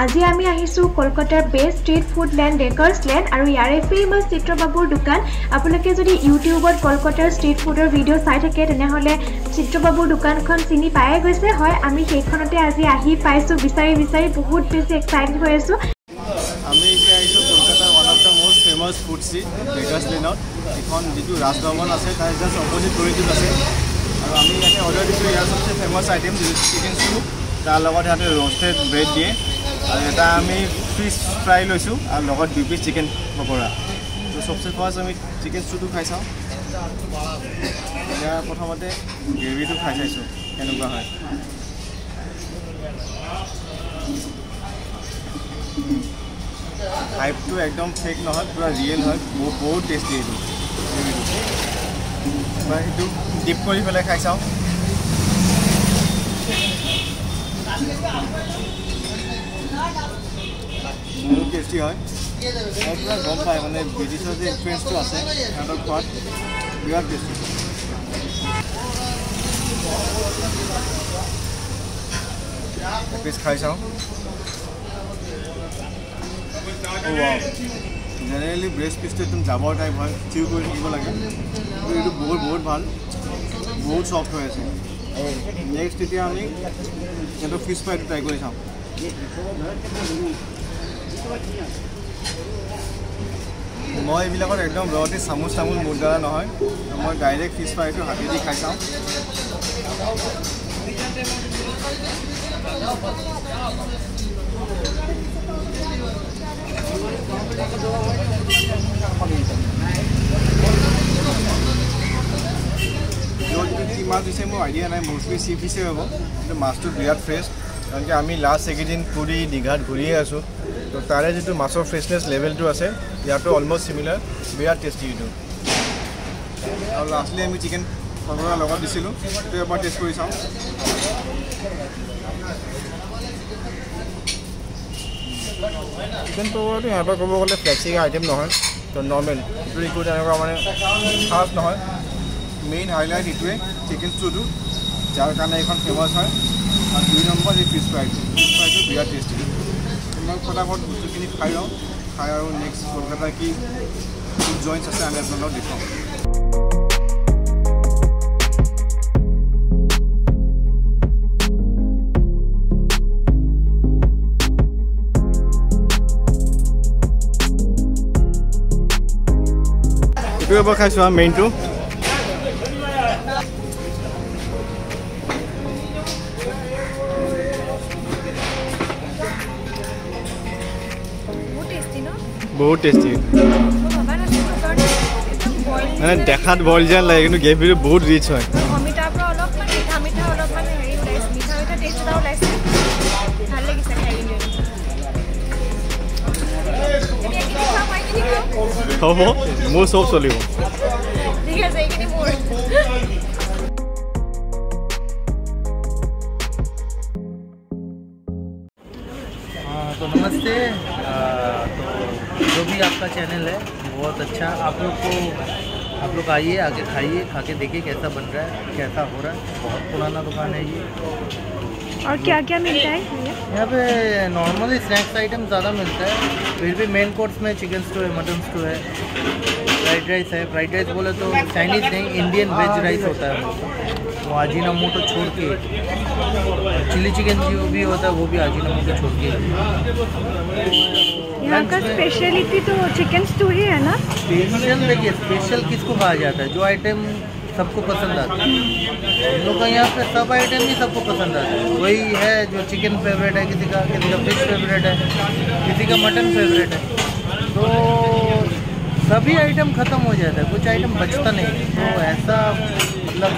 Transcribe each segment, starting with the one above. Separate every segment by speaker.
Speaker 1: আহিছোঁ কলকাতাৰ best street food lane Decker's lane আৰু ইয়াৰে ফেমাছ চিত্ৰবাবুৰ দোকান। আপোনালোকে যদি ইউটিউবত কলকাতাৰ ষ্ট্ৰীট ফুডৰ ভিডিঅ' চাই থাকে তেনেহ'লে চিত্ৰবাবুৰ দোকানখন চিনি পায়ে গৈছে। হয় আমি সেইখনতে আজি আহি পাইছোঁ বিচাৰি বিচাৰি বহুত বেছি এক্সাইটেড হৈ আছোঁ।
Speaker 2: আমি এতিয়া আহিছোঁ কলকাতাৰ one of the most famous food street bakers লেনত এইখন যিটো ৰাজভৱন আছে তাৰ জাষ্ট অপজিট কৰিটোত আছে। আৰু আমি ইয়াতে অৰ্ডাৰ দিছোঁ ইয়াৰ চবচে ফেমাছ আইটেম চিকেন চুপ তাৰ লগত সিহঁতে ৰ'ষ্টেড ব্ৰেড দিয়ে। আৰু এটা আমি ফিছ ফ্ৰাই লৈছোঁ আৰু লগত দুই পিচ চিকেন পকৰা। তো চবচে ফাৰ্ষ্ট আমি চিকেন চুপটো খাই চাওঁ। এতিয়া প্ৰথমতে গ্ৰেভিটো খাই চাইছোঁ কেনেকুৱা হয়। হাইপটো একদম ফেক নহয় পূৰা ৰিয়েল হয় বহুত বহুত টেষ্টি এইটো। গ্ৰেভিটো এবাৰ সেইটো ডিপ কৰি পেলাই খাই চাওঁ। বহুত টেষ্টি হয়। পূৰা গম পায় মানে ব্ৰিটিছৰ যে ইনফ্লুৱেঞ্চটো আছে সিহঁতৰ খোৱাত বিৰাট টেষ্টি এপিচ খাই চাওঁ। জেনেৰেলি ব্ৰেষ্ট পিচটো একদম জাবৰ টাইপ হয় চিউ কৰি থাকিব লাগে। এইটো বহুত বহুত ভাল বহুত চফ্ট হৈ আছে। নেক্সট এতিয়া আমি সিহঁতৰ ফিছ ফ্ৰাইটো ট্ৰাই কৰি চাওঁ। মই এইবিলাকত একদম ৰতে চামুচ চামুচ মোৰ দ্বাৰা নহয়। মই ডাইৰেক্ট ফিছ ফ্ৰাইটো হাতেদি খাই চাওঁ। কি মাছ দিছে মোৰ আইডিয়া নাই মষ্টলি চি ফিছে হ'ব। কিন্তু মাছটো বিৰাট ফ্ৰেছ কাৰণ কি আমি লাষ্ট এইকেইদিন পুৰি দীঘাত ঘূৰিয়ে আছোঁ। তো তাৰে যিটো মাছৰ ফ্ৰেছনেছ লেভেলটো আছে, ইয়াতো অলমষ্ট চিমিলাৰ বিৰাট টেষ্টি এইটো। আৰু লাষ্টলি আমি চিকেন পকৰাৰ লগত দিছিলোঁ। সেইটো এবাৰ টেষ্ট কৰি চাওঁ। চিকেন পকৰাটো ক'ব গ'লে ফ্লেক্সিং আইটেম নহয়। তো নৰ্মেল এইটো একো তেনেকুৱা মানে খাছ নহয়। মেইন হাইলাইট এইটোৱে চিকেন ষ্টুটো যাৰ কাৰণে এইখন ফেমাছ হয়। আৰু দুই নম্বৰ এই ফিছ ফ্ৰাইটো ফিছ ফ্ৰাইটো বিৰাট টেষ্টি মই ফটাফট বস্তুখিনি খাই লওঁ। খাই আৰু নেক্সট কলকাতাৰ কি জইণ্টছ আছে আমি আপোনালোকক দেখুৱাওঁ এইটো এবাৰ খাইছোঁ আৰু মেইনটো
Speaker 1: বহুত টেষ্টি
Speaker 2: মানে দেখাত বইল যেন লাগে কিন্তু গ্ৰেভিটো বহুত ৰিচ হয়। হ'ব মোৰ চব চলিব।
Speaker 1: আছে
Speaker 3: जो भी आपका चैनल है बहुत अच्छा। आप लोग को आप लोग आइए आके खाइए खा के देखिए कैसा बन रहा है कैसा हो रहा है। बहुत पुराना दुकान है ये।
Speaker 1: और क्या क्या मिलता है
Speaker 3: यहाँ पे नॉर्मली स्नैक्स आइटम ज़्यादा मिलता है। फिर भी मेन कोर्स में चिकन स्टू है मटन स्टू है फ्राइड राइस है। फ्राइड राइस बोले तो चाइनीज़ नहीं इंडियन वेज राइस होता है। वो आजीना मोटो छोड़ के चिली चिकन जो भी होता है वो भी आजीना मोटो छोड़ के।
Speaker 1: यहाँ का स्पेशलिटी तो चिकन स्टू ही है ना?
Speaker 3: स्पेशल देखिए स्पेशल किसको कहा जाता है? जो आइटम सबको पसंद आता है। हम लोग का यहाँ पे सब आइटम ही सबको पसंद आता है। वही है जो चिकन फेवरेट है, किसी का किसी का फ़िश फेवरेट है, किसी का मटन फेवरेट है। तो सभी आइटम ख़त्म हो जाता है। कुछ आइटम बचता नहीं तो ऐसा मतलब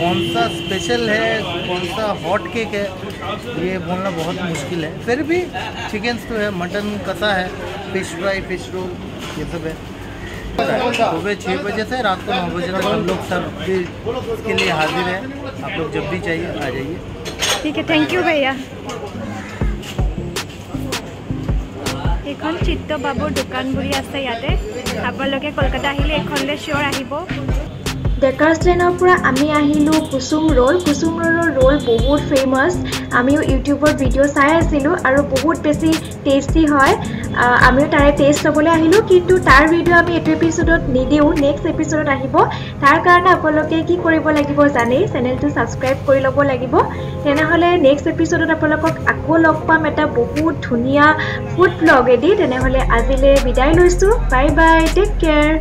Speaker 3: कौन सा स्पेशल है, कौन सा हॉट केक है ये बोलना बहुत मुश्किल है। फिर भी चिकन तो है, मटन कसा है फ़िश फ्राई फ़िश रोल ये सब है। सुबह छः बजे से रात को नौ बजे तक हम लोग सब भी के लिए हाजिर है। आप लोग जब भी चाहिए, आ जाइए।
Speaker 1: ठीक है थैंक यू भैया। এইখন চিত্ত বাবুৰ দোকান বুলি আছে ইয়াতে আপোনালোকে कलकता আহিলে এইখনলৈ চিয়'ৰ ডেকাৰ্ছ লেনৰ পৰা আমি আহিলোঁ কুচুম ৰোল। কুচুম ৰোলৰ ৰোল বহুত ফেমাছ আমিও ইউটিউবত ভিডিঅ' চাই আছিলোঁ আৰু বহুত বেছি টেষ্টি হয়। আমিও তাৰে টেষ্ট ল'বলৈ আহিলোঁ। কিন্তু তাৰ ভিডিঅ' আমি এইটো এপিচডত নিদিওঁ নেক্সট এপিচডত আহিব। তাৰ কাৰণে আপোনালোকে কি কৰিব লাগিব জানেই? চেনেলটো ছাবস্ক্ৰাইব কৰি ল'ব লাগিব। তেনেহ'লে নেক্সট এপিচডত আপোনালোকক আকৌ লগ পাম এটা বহুত ধুনীয়া ফুড ব্লগেদি তেনেহ'লে আজিলৈ বিদায় লৈছোঁ। Bye bye take care